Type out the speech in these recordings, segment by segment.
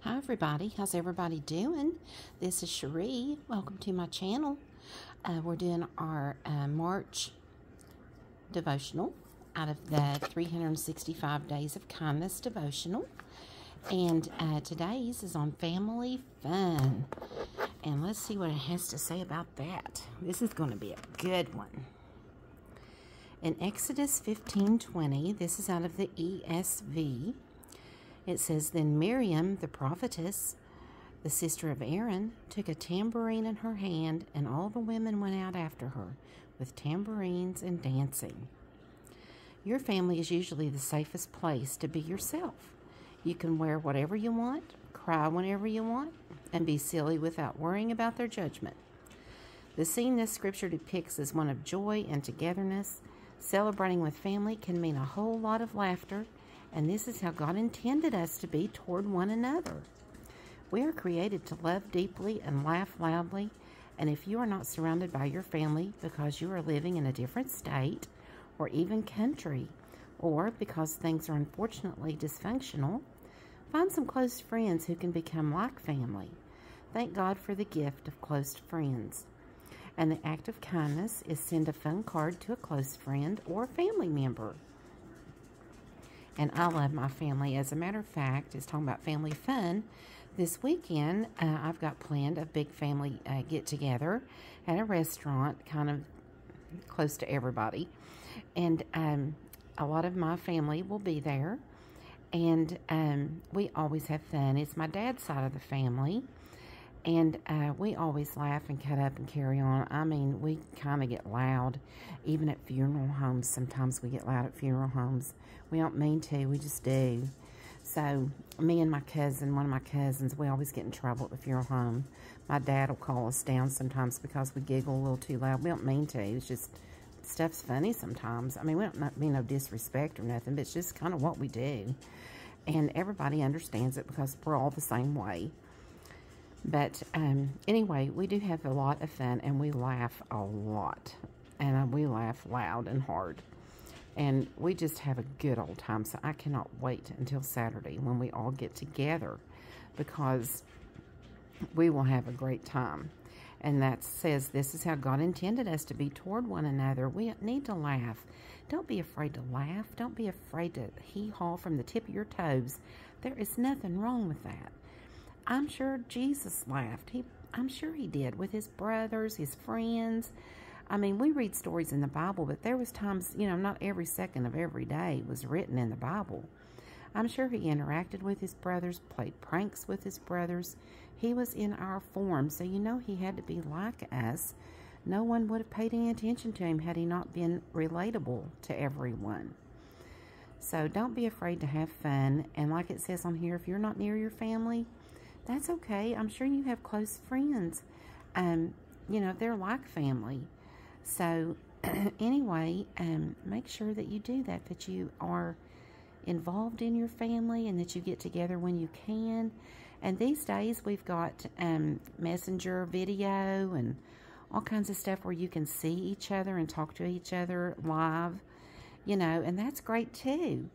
Hi, everybody. How's everybody doing? This is Sheree. Welcome to my channel. Uh, we're doing our uh, March devotional out of the 365 Days of Kindness devotional. And uh, today's is on family fun. And let's see what it has to say about that. This is going to be a good one. In Exodus 15:20, this is out of the ESV. It says, Then Miriam, the prophetess, the sister of Aaron, took a tambourine in her hand, and all the women went out after her with tambourines and dancing. Your family is usually the safest place to be yourself. You can wear whatever you want, cry whenever you want, and be silly without worrying about their judgment. The scene this scripture depicts is one of joy and togetherness. Celebrating with family can mean a whole lot of laughter, and this is how God intended us to be toward one another. We are created to love deeply and laugh loudly, and if you are not surrounded by your family because you are living in a different state or even country, or because things are unfortunately dysfunctional, Find some close friends who can become like family. Thank God for the gift of close friends. And the act of kindness is send a fun card to a close friend or family member. And I love my family. As a matter of fact, it's talking about family fun. This weekend, uh, I've got planned a big family uh, get together at a restaurant, kind of close to everybody. And um, a lot of my family will be there and um, we always have fun. It's my dad's side of the family, and uh, we always laugh and cut up and carry on. I mean, we kind of get loud, even at funeral homes. Sometimes we get loud at funeral homes. We don't mean to, we just do. So, me and my cousin, one of my cousins, we always get in trouble at the funeral home. My dad will call us down sometimes because we giggle a little too loud. We don't mean to. It's just stuff's funny sometimes. I mean, we don't mean no disrespect or nothing, but it's just kind of what we do. And everybody understands it because we're all the same way. But um, anyway, we do have a lot of fun and we laugh a lot. And uh, we laugh loud and hard. And we just have a good old time. So I cannot wait until Saturday when we all get together because we will have a great time. And that says this is how God intended us to be toward one another. We need to laugh. Don't be afraid to laugh. Don't be afraid to hee haw from the tip of your toes. There is nothing wrong with that. I'm sure Jesus laughed. He, I'm sure he did with his brothers, his friends. I mean, we read stories in the Bible, but there was times, you know, not every second of every day was written in the Bible. I'm sure he interacted with his brothers, played pranks with his brothers. He was in our form, so you know he had to be like us. No one would have paid any attention to him had he not been relatable to everyone. So don't be afraid to have fun. And like it says on here, if you're not near your family, that's okay. I'm sure you have close friends. Um, you know, they're like family. So anyway, um, make sure that you do that, that you are involved in your family and that you get together when you can. And these days we've got um, messenger video and all kinds of stuff where you can see each other and talk to each other live, you know, and that's great too.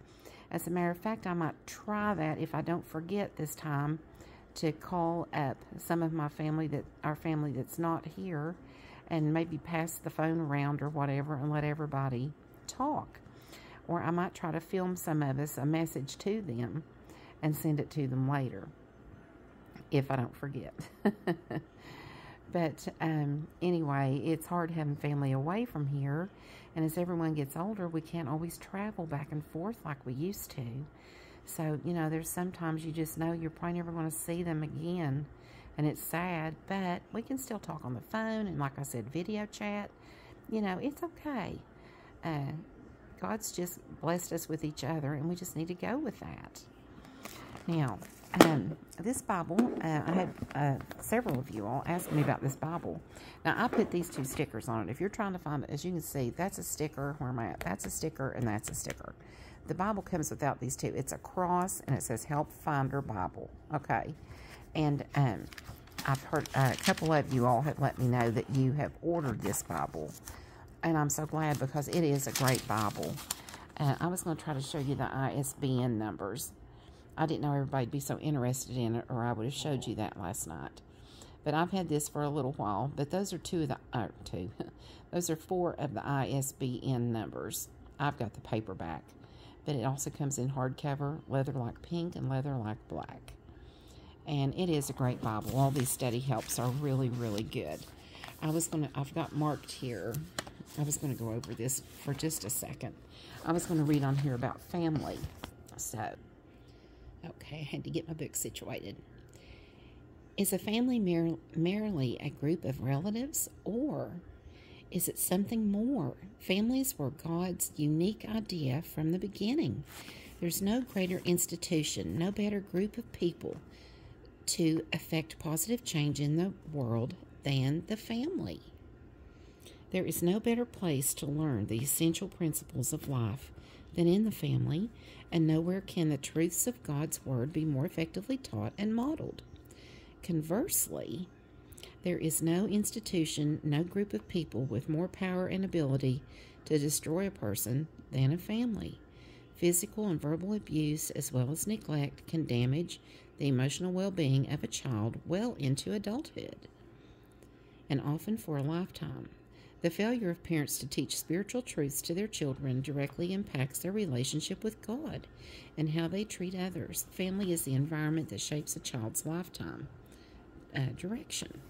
As a matter of fact, I might try that if I don't forget this time to call up some of my family that our family that's not here and maybe pass the phone around or whatever and let everybody talk. Or I might try to film some of us a message to them and send it to them later if I don't forget. but um, anyway, it's hard having family away from here. And as everyone gets older, we can't always travel back and forth like we used to. So, you know, there's sometimes you just know you're probably never going to see them again. And it's sad, but we can still talk on the phone. And like I said, video chat. You know, it's okay. Uh, God's just blessed us with each other, and we just need to go with that. Now, um, this Bible, uh, I had uh, several of you all ask me about this Bible. Now, I put these two stickers on it. If you're trying to find it, as you can see, that's a sticker. Where am I at? That's a sticker, and that's a sticker. The Bible comes without these two. It's a cross, and it says Help Finder Bible. Okay. And um, I've heard uh, a couple of you all have let me know that you have ordered this Bible and I'm so glad because it is a great Bible. Uh, I was going to try to show you the ISBN numbers. I didn't know everybody'd be so interested in it, or I would have showed you that last night. But I've had this for a little while. But those are two of the uh, two. those are four of the ISBN numbers. I've got the paperback, but it also comes in hardcover, leather like pink, and leather like black. And it is a great Bible. All these study helps are really, really good. I was gonna. I've got marked here. I was going to go over this for just a second. I was going to read on here about family. So, okay, I had to get my book situated. Is a family mer- merely a group of relatives, or is it something more? Families were God's unique idea from the beginning. There's no greater institution, no better group of people to affect positive change in the world than the family. There is no better place to learn the essential principles of life than in the family, and nowhere can the truths of God's Word be more effectively taught and modeled. Conversely, there is no institution, no group of people with more power and ability to destroy a person than a family. Physical and verbal abuse, as well as neglect, can damage the emotional well being of a child well into adulthood, and often for a lifetime. The failure of parents to teach spiritual truths to their children directly impacts their relationship with God and how they treat others. Family is the environment that shapes a child's lifetime uh, direction.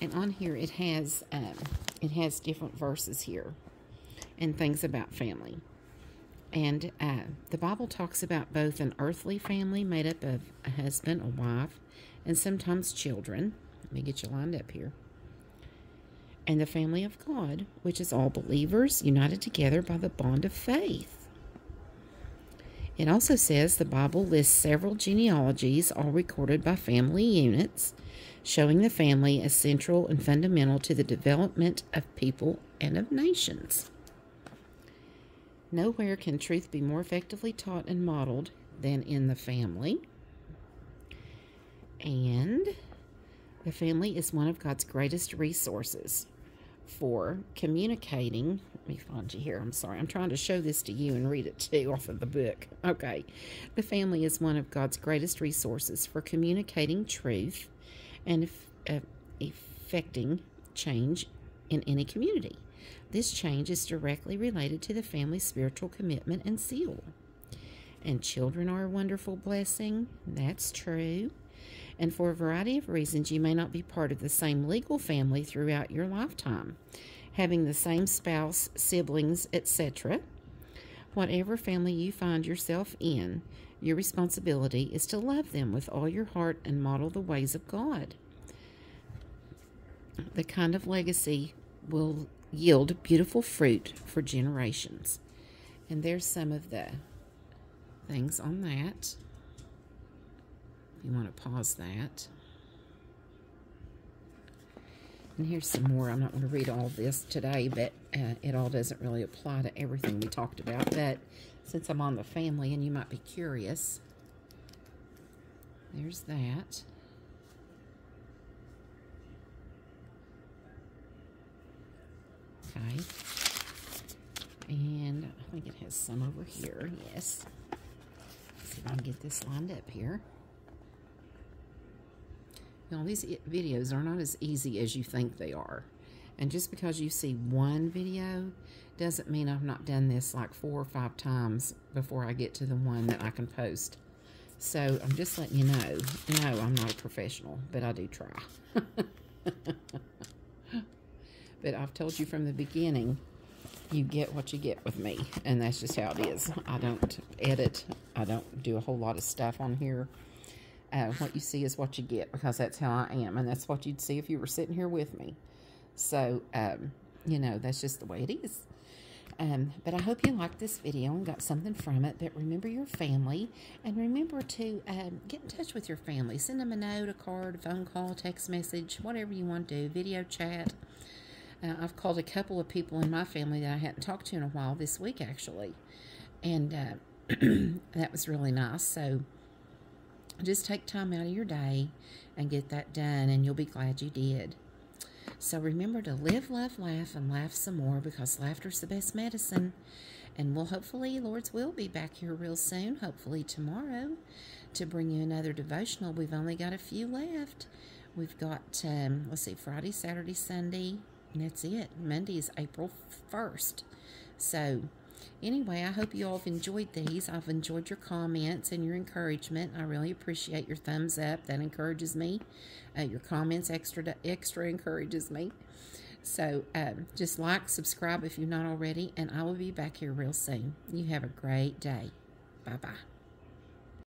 And on here it has um, it has different verses here and things about family. And uh, the Bible talks about both an earthly family made up of a husband, a wife, and sometimes children. Let me get you lined up here and the family of God, which is all believers united together by the bond of faith. It also says the Bible lists several genealogies, all recorded by family units, showing the family as central and fundamental to the development of people and of nations. Nowhere can truth be more effectively taught and modeled than in the family. And the family is one of God's greatest resources for communicating. Let me find you here. I'm sorry. I'm trying to show this to you and read it too off of the book. Okay. The family is one of God's greatest resources for communicating truth and uh, effecting change in any community. This change is directly related to the family's spiritual commitment and seal. And children are a wonderful blessing. That's true and for a variety of reasons, you may not be part of the same legal family throughout your lifetime, having the same spouse, siblings, etc. Whatever family you find yourself in, your responsibility is to love them with all your heart and model the ways of God. The kind of legacy will yield beautiful fruit for generations. And there's some of the things on that you want to pause that. And here's some more. I'm not going to read all this today, but uh, it all doesn't really apply to everything we talked about. But since I'm on the family and you might be curious, there's that. Okay. And I think it has some over here. Yes. Let's see if I can get this lined up here. Now, these videos are not as easy as you think they are. And just because you see one video doesn't mean I've not done this like four or five times before I get to the one that I can post. So I'm just letting you know. No, I'm not a professional, but I do try. but I've told you from the beginning, you get what you get with me. And that's just how it is. I don't edit. I don't do a whole lot of stuff on here uh, what you see is what you get because that's how I am, and that's what you'd see if you were sitting here with me. So, um, you know, that's just the way it is. Um, but I hope you liked this video and got something from it. But remember your family and remember to um, get in touch with your family. Send them a note, a card, a phone call, text message, whatever you want to do, video chat. Uh, I've called a couple of people in my family that I hadn't talked to in a while this week, actually. And uh, that was really nice. So, just take time out of your day and get that done, and you'll be glad you did. So remember to live, love, laugh, and laugh some more because laughter's the best medicine. and we'll hopefully, Lord's will, be back here real soon, hopefully tomorrow, to bring you another devotional. We've only got a few left. We've got, um, let's see, Friday, Saturday, Sunday, and that's it. Monday is April 1st. So, anyway, I hope you all have enjoyed these. I've enjoyed your comments and your encouragement. I really appreciate your thumbs up. That encourages me. Uh, your comments extra extra encourages me. So um, just like, subscribe if you're not already, and I will be back here real soon. You have a great day. Bye bye.